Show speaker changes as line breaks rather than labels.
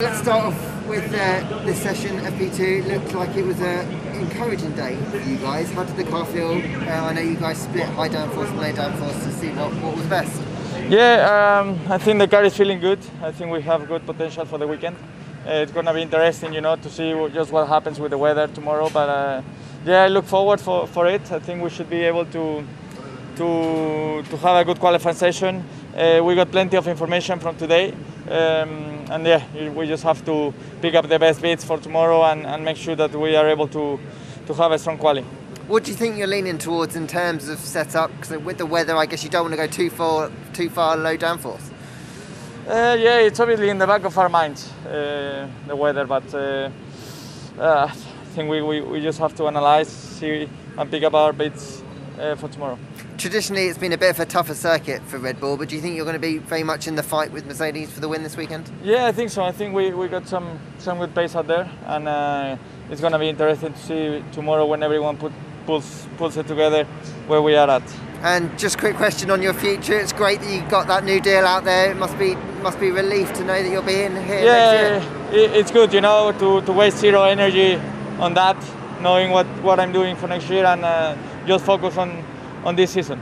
Let's start off with uh, this session of P2. Looked like it was an encouraging day for you guys. How did the car feel? Uh, I know you guys split high downforce and low downforce to see what, what was best.
Yeah, um, I think the car is feeling good. I think we have good potential for the weekend. Uh, it's going to be interesting, you know, to see just what happens with the weather tomorrow. But uh, yeah, I look forward for, for it. I think we should be able to to to have a good qualifying session. Uh, we got plenty of information from today, um, and yeah, we just have to pick up the best bits for tomorrow and, and make sure that we are able to to have a strong quali.
What do you think you're leaning towards in terms of setup? Because with the weather, I guess you don't want to go too far too far low downforce.
Uh, yeah, it's obviously in the back of our minds, uh, the weather, but uh, uh, I think we, we, we just have to analyze, see, and pick up our bits uh, for tomorrow.
Traditionally, it's been a bit of a tougher circuit for Red Bull, but do you think you're going to be very much in the fight with Mercedes for the win this weekend?
Yeah, I think so. I think we, we got some, some good pace out there, and uh, it's going to be interesting to see tomorrow when everyone put, pulls, pulls it together where we are at.
And just quick question on your future. It's great that you got that new deal out there. It must be must be relief to know that you'll be in here
yeah,
next year.
it's good, you know, to, to waste zero energy on that, knowing what, what I'm doing for next year and uh, just focus on, on this season.